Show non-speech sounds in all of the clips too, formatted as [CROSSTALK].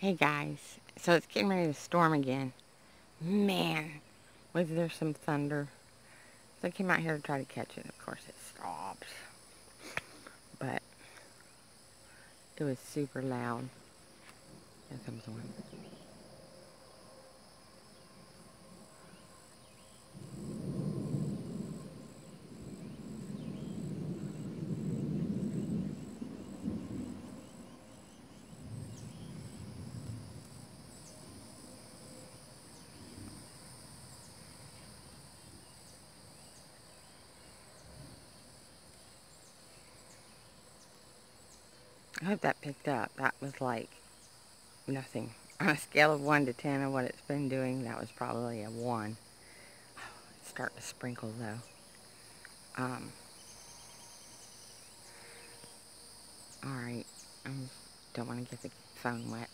Hey guys, so it's getting ready to storm again. Man, was there some thunder? So I came out here to try to catch it. Of course it stops. But it was super loud. Here comes one. I hope that picked up. That was like nothing. [LAUGHS] On a scale of 1 to 10 of what it's been doing, that was probably a 1. [SIGHS] it's starting to sprinkle though. Um, Alright, I don't want to get the phone wet.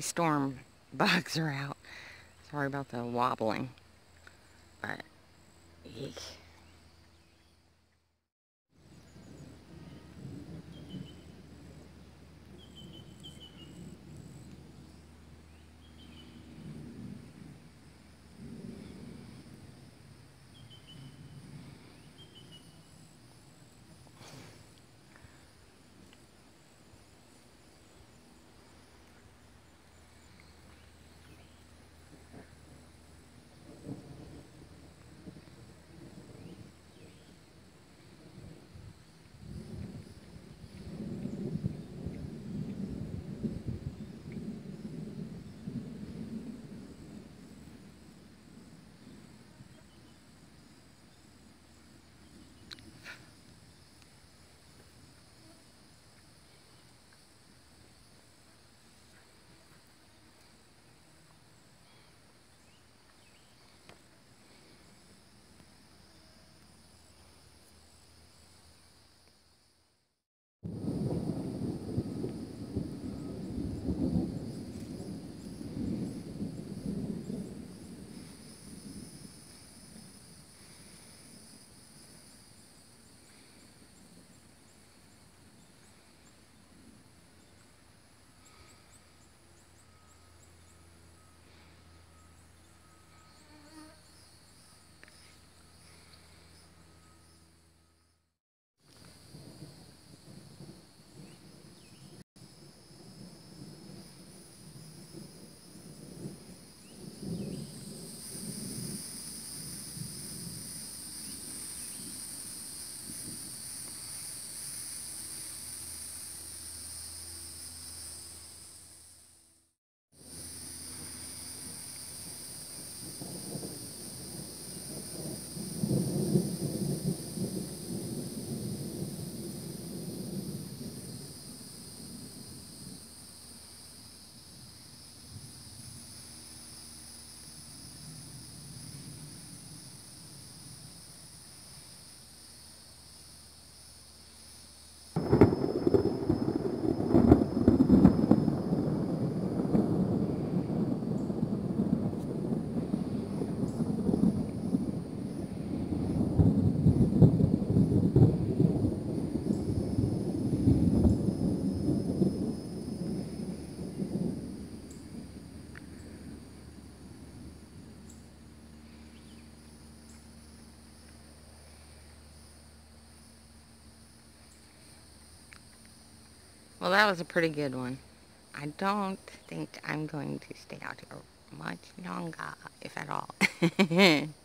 Storm [LAUGHS] bugs are out. Sorry about the wobbling. But, eek. Well, that was a pretty good one. I don't think I'm going to stay out here much longer, if at all. [LAUGHS]